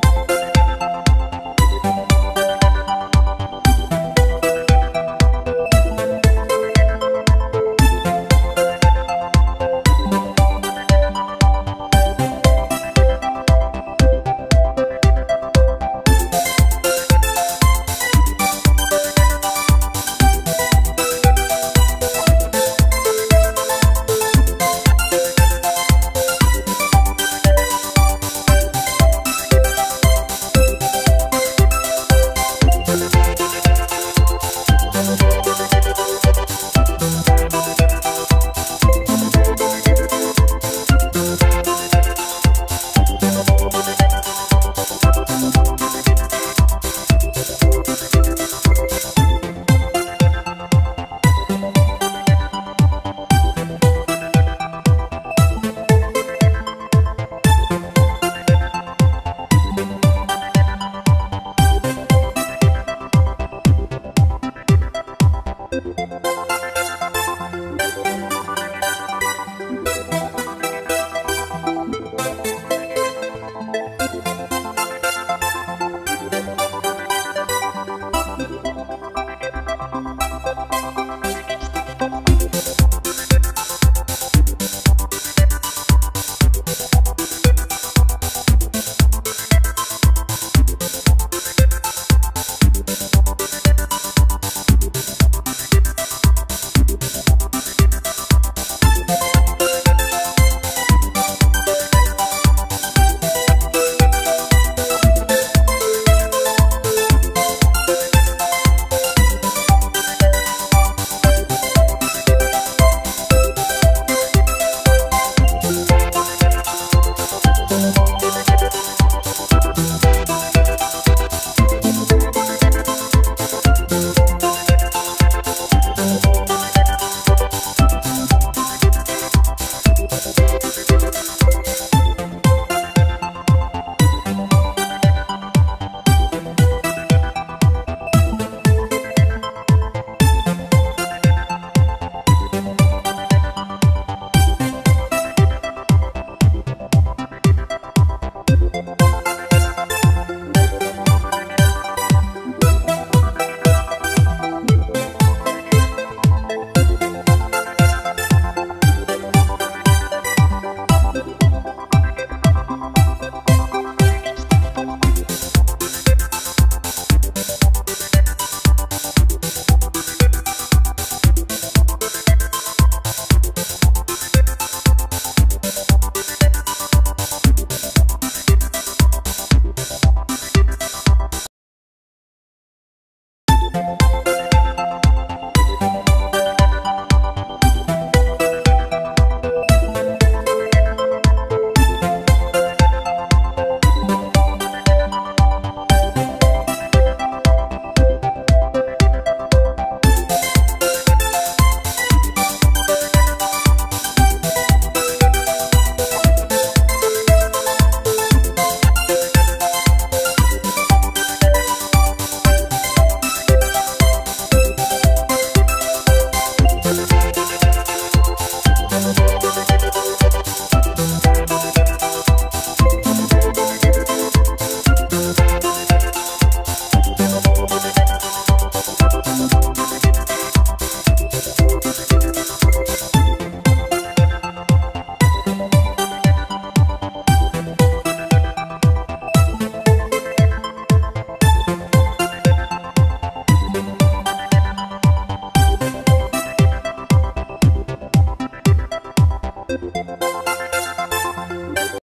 Bye. Bye.